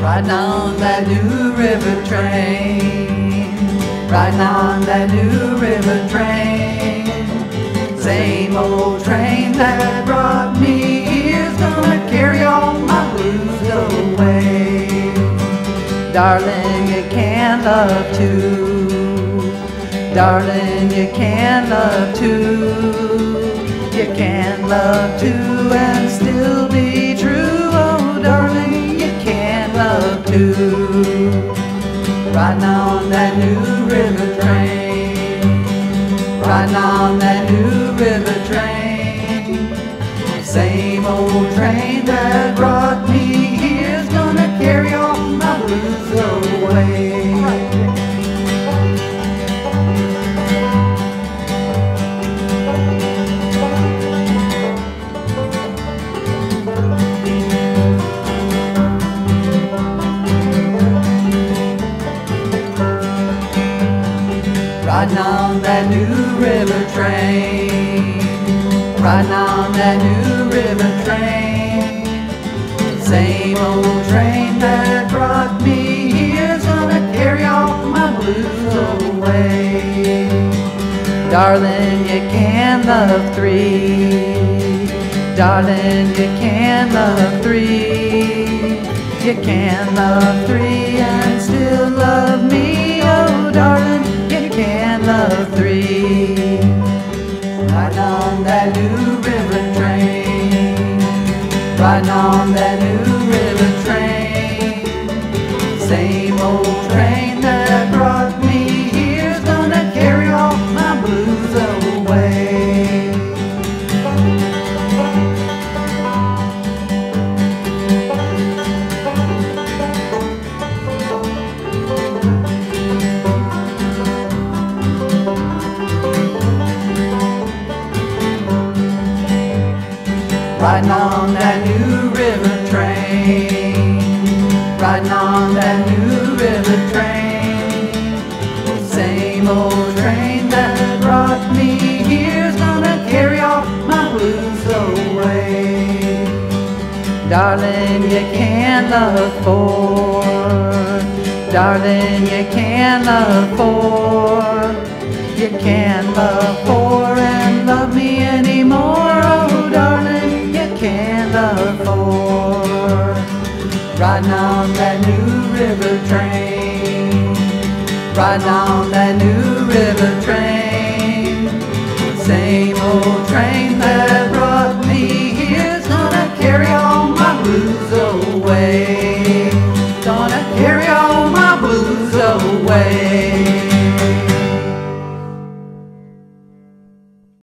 Riding on that new river train. Riding on that new river train. Same old train that brought me here's gonna carry all my blues away. Darling, you can love too. Darling, you can love too. You can love too and Riding on that new river train. Riding on that new river train. Same old train that brought Riding on that new river train. Riding on that new river train. Same old train that brought me here's gonna carry all my blues away. Darling, you can love three. Darling, you can love three. You can love three love three. Riding on that new river train. Riding on that new river train. Same old train Riding on that new river train. Riding on that new river train. Same old train that brought me here's gonna carry all my blues away. Darling, you can't love four. Darling, you can't love four. You can't love Riding on that new river train. Riding on that new river train. Same old